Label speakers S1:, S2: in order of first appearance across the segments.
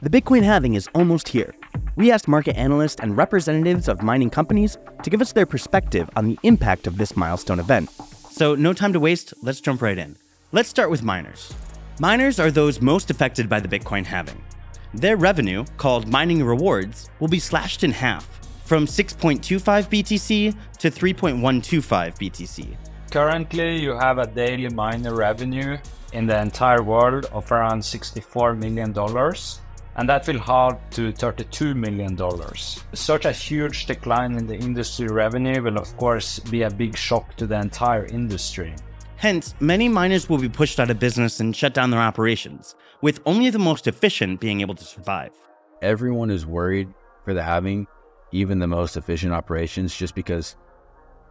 S1: The Bitcoin halving is almost here. We asked market analysts and representatives of mining companies to give us their perspective on the impact of this milestone event. So, no time to waste, let's jump right in. Let's start with miners. Miners are those most affected by the Bitcoin halving. Their revenue, called mining rewards, will be slashed in half from 6.25 BTC to 3.125 BTC.
S2: Currently, you have a daily miner revenue in the entire world of around $64 million, and that will halve to $32 million. Such a huge decline in the industry revenue will, of course, be a big shock to the entire industry.
S1: Hence, many miners will be pushed out of business and shut down their operations, with only the most efficient being able to survive.
S3: Everyone is worried for the halving even the most efficient operations, just because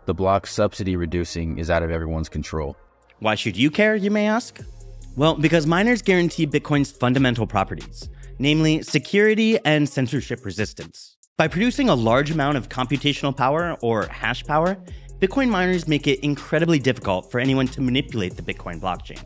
S3: the block subsidy reducing is out of everyone's control.
S1: Why should you care, you may ask? Well, because miners guarantee Bitcoin's fundamental properties, namely security and censorship resistance. By producing a large amount of computational power, or hash power, Bitcoin miners make it incredibly difficult for anyone to manipulate the Bitcoin blockchain.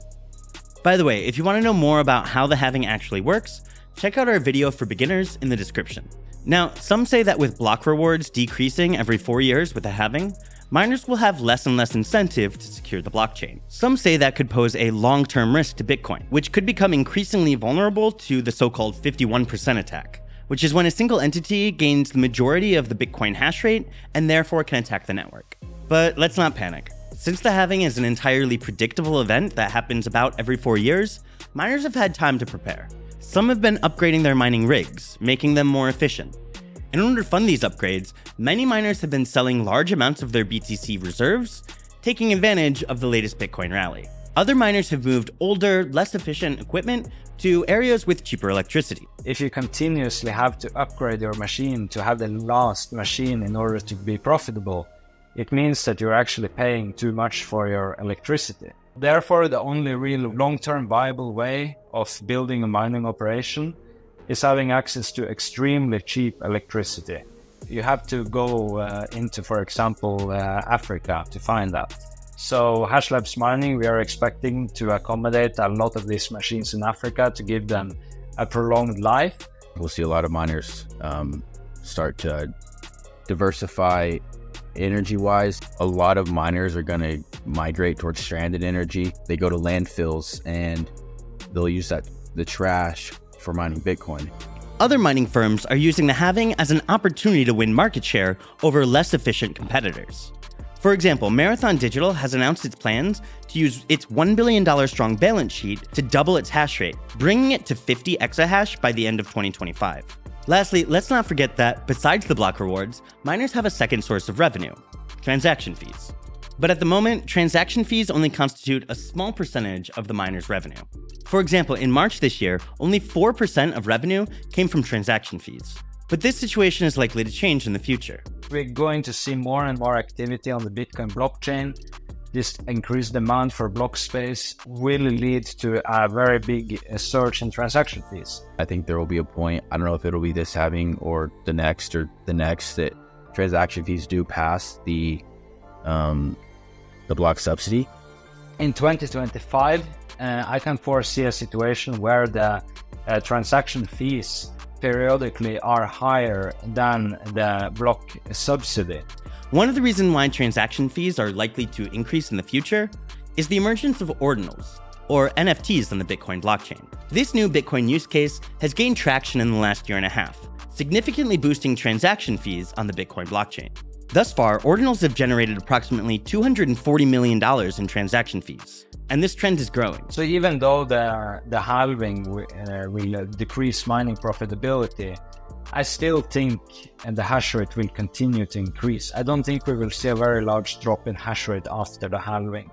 S1: By the way, if you want to know more about how the halving actually works, check out our video for beginners in the description. Now, some say that with block rewards decreasing every four years with the halving, miners will have less and less incentive to secure the blockchain. Some say that could pose a long term risk to Bitcoin, which could become increasingly vulnerable to the so called 51% attack, which is when a single entity gains the majority of the Bitcoin hash rate and therefore can attack the network. But let's not panic. Since the halving is an entirely predictable event that happens about every four years, miners have had time to prepare. Some have been upgrading their mining rigs, making them more efficient. In order to fund these upgrades, many miners have been selling large amounts of their BTC reserves, taking advantage of the latest Bitcoin rally. Other miners have moved older, less efficient equipment to areas with cheaper electricity.
S2: If you continuously have to upgrade your machine to have the last machine in order to be profitable, it means that you're actually paying too much for your electricity. Therefore, the only real long term viable way of building a mining operation is having access to extremely cheap electricity. You have to go uh, into, for example, uh, Africa to find that. So, HashLabs Mining, we are expecting to accommodate a lot of these machines in Africa to give them a prolonged life.
S3: We'll see a lot of miners um, start to diversify energy wise. A lot of miners are going to migrate towards stranded energy. They go to landfills and they'll use that the trash for mining Bitcoin.
S1: Other mining firms are using the halving as an opportunity to win market share over less efficient competitors. For example, Marathon Digital has announced its plans to use its $1 billion strong balance sheet to double its hash rate, bringing it to 50 exahash by the end of 2025. Lastly, let's not forget that, besides the block rewards, miners have a second source of revenue transaction fees. But at the moment, transaction fees only constitute a small percentage of the miner's revenue. For example, in March this year, only 4% of revenue came from transaction fees. But this situation is likely to change in the future.
S2: We're going to see more and more activity on the Bitcoin blockchain. This increased demand for block space will lead to a very big uh, surge in transaction fees.
S3: I think there will be a point, I don't know if it'll be this halving or the next or the next, that transaction fees do pass the um, the block subsidy?
S2: In 2025, uh, I can foresee a situation where the uh, transaction fees periodically are higher than the block subsidy.
S1: One of the reasons why transaction fees are likely to increase in the future is the emergence of ordinals, or NFTs on the Bitcoin blockchain. This new Bitcoin use case has gained traction in the last year and a half, significantly boosting transaction fees on the Bitcoin blockchain. Thus far, ordinals have generated approximately $240 million in transaction fees, and this trend is growing.
S2: So even though the, the halving uh, will decrease mining profitability, I still think and the hash rate will continue to increase. I don't think we will see a very large drop in hash rate after the halving.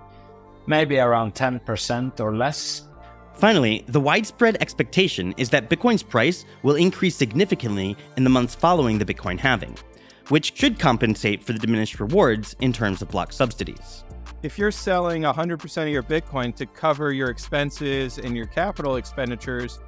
S2: Maybe around 10% or less.
S1: Finally, the widespread expectation is that Bitcoin's price will increase significantly in the months following the Bitcoin halving which should compensate for the diminished rewards in terms of block subsidies.
S4: If you're selling 100% of your Bitcoin to cover your expenses and your capital expenditures,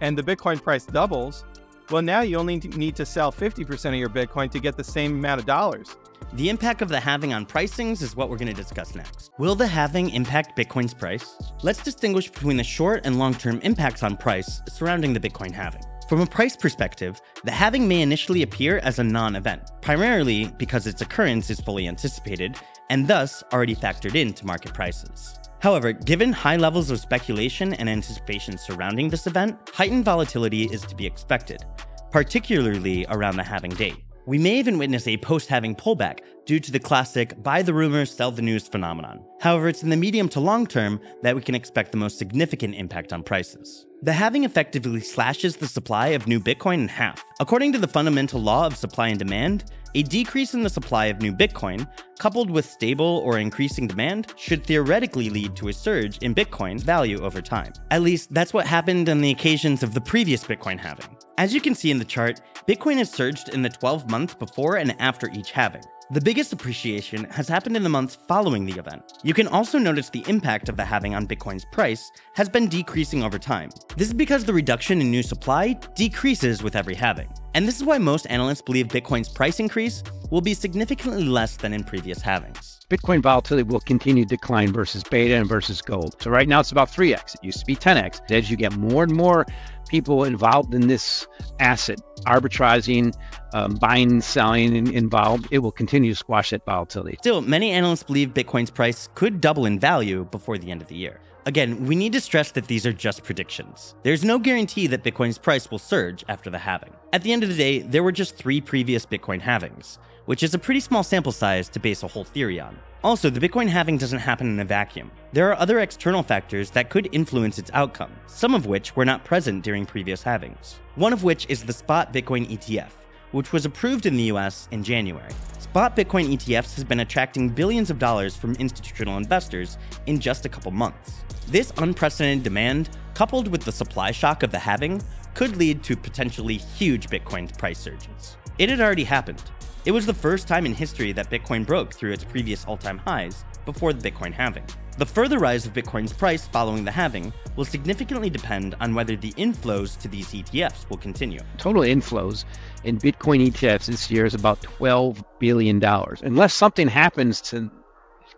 S4: and the Bitcoin price doubles, well, now you only need to sell 50% of your Bitcoin to get the same amount of dollars.
S1: The impact of the halving on pricings is what we're going to discuss next. Will the halving impact Bitcoin's price? Let's distinguish between the short and long term impacts on price surrounding the Bitcoin halving. From a price perspective, the halving may initially appear as a non event, primarily because its occurrence is fully anticipated and thus already factored into market prices. However, given high levels of speculation and anticipation surrounding this event, heightened volatility is to be expected, particularly around the halving date. We may even witness a post halving pullback due to the classic buy the rumors, sell the news phenomenon. However, it's in the medium to long term that we can expect the most significant impact on prices. The halving effectively slashes the supply of new Bitcoin in half. According to the fundamental law of supply and demand, a decrease in the supply of new Bitcoin, coupled with stable or increasing demand, should theoretically lead to a surge in Bitcoin's value over time. At least, that's what happened on the occasions of the previous Bitcoin halving. As you can see in the chart, Bitcoin has surged in the 12 months before and after each halving. The biggest appreciation has happened in the months following the event. You can also notice the impact of the halving on Bitcoin's price has been decreasing over time. This is because the reduction in new supply decreases with every halving. And this is why most analysts believe Bitcoin's price increase will be significantly less than in previous halvings.
S5: Bitcoin volatility will continue to decline versus beta and versus gold. So right now it's about 3x. It used to be 10x. As you get more and more people involved in this asset, arbitraging, um, buying, selling involved, it will continue to squash that volatility.
S1: Still, many analysts believe Bitcoin's price could double in value before the end of the year. Again, we need to stress that these are just predictions. There's no guarantee that Bitcoin's price will surge after the halving. At the end of the day, there were just three previous Bitcoin halvings, which is a pretty small sample size to base a whole theory on. Also, the Bitcoin halving doesn't happen in a vacuum. There are other external factors that could influence its outcome, some of which were not present during previous halvings. One of which is the Spot Bitcoin ETF, which was approved in the US in January. Spot Bitcoin ETFs has been attracting billions of dollars from institutional investors in just a couple months. This unprecedented demand, coupled with the supply shock of the halving, could lead to potentially huge Bitcoin price surges. It had already happened. It was the first time in history that Bitcoin broke through its previous all time highs before the Bitcoin halving. The further rise of Bitcoin's price following the halving will significantly depend on whether the inflows to these ETFs will continue.
S5: Total inflows in Bitcoin ETFs this year is about $12 billion. Unless something happens to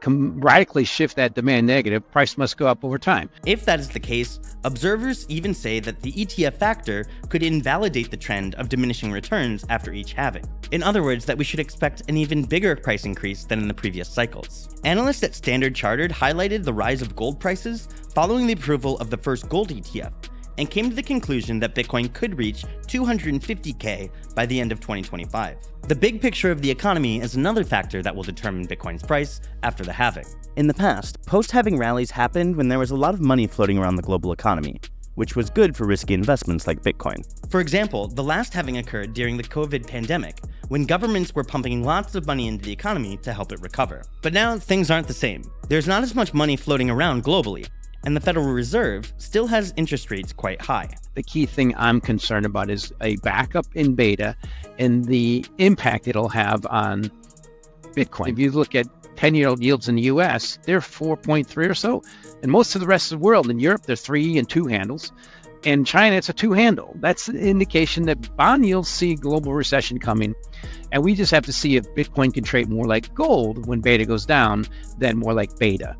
S5: radically shift that demand negative, price must go up over time.
S1: If that is the case, observers even say that the ETF factor could invalidate the trend of diminishing returns after each halving. In other words, that we should expect an even bigger price increase than in the previous cycles. Analysts at Standard Chartered highlighted the rise of gold prices following the approval of the first gold ETF, and came to the conclusion that Bitcoin could reach 250k by the end of 2025. The big picture of the economy is another factor that will determine Bitcoin's price after the halving. In the past, post-halving rallies happened when there was a lot of money floating around the global economy, which was good for risky investments like Bitcoin. For example, the last halving occurred during the COVID pandemic, when governments were pumping lots of money into the economy to help it recover. But now things aren't the same. There's not as much money floating around globally, and the Federal Reserve still has interest rates quite high.
S5: The key thing I'm concerned about is a backup in beta and the impact it'll have on Bitcoin. If you look at 10 year old yields in the US, they're 4.3 or so. And most of the rest of the world, in Europe, they're three and two handles. In China, it's a two handle. That's an indication that bond yields see global recession coming. And we just have to see if Bitcoin can trade more like gold when beta goes down than more like beta.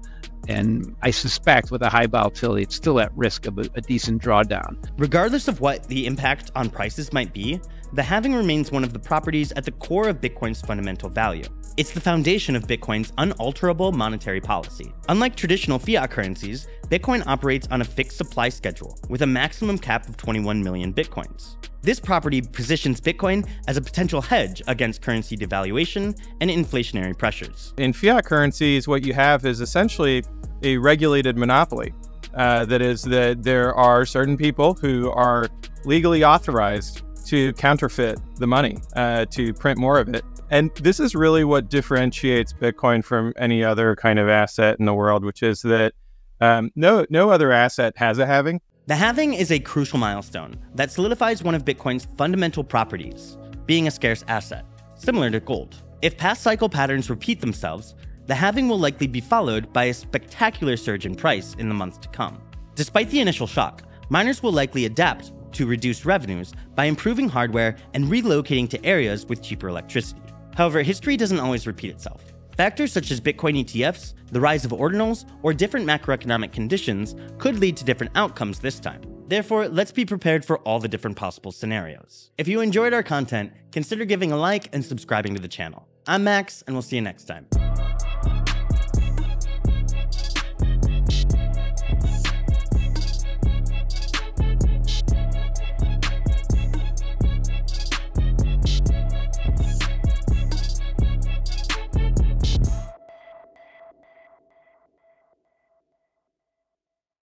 S5: And I suspect with a high volatility, it's still at risk of a, a, decent drawdown.
S1: Regardless of what the impact on prices might be, the halving remains one of the properties at the core of Bitcoin's fundamental value. It's the foundation of Bitcoin's unalterable monetary policy. Unlike traditional fiat currencies, Bitcoin operates on a fixed supply schedule with a maximum cap of 21 million Bitcoins. This property positions Bitcoin as a potential hedge against currency devaluation and inflationary pressures.
S4: In fiat currencies, what you have is essentially a regulated monopoly. Uh, that is, that there are certain people who are legally authorized to counterfeit the money, uh, to print more of it. And this is really what differentiates Bitcoin from any other kind of asset in the world, which is that um, no no other asset has a halving.
S1: The halving is a crucial milestone that solidifies one of Bitcoin's fundamental properties, being a scarce asset, similar to gold. If past cycle patterns repeat themselves, the halving will likely be followed by a spectacular surge in price in the months to come. Despite the initial shock, miners will likely adapt to reduce revenues by improving hardware and relocating to areas with cheaper electricity. However, history doesn't always repeat itself. Factors such as Bitcoin ETFs, the rise of ordinals, or different macroeconomic conditions could lead to different outcomes this time. Therefore, let's be prepared for all the different possible scenarios. If you enjoyed our content, consider giving a like and subscribing to the channel. I'm Max, and we'll see you next time.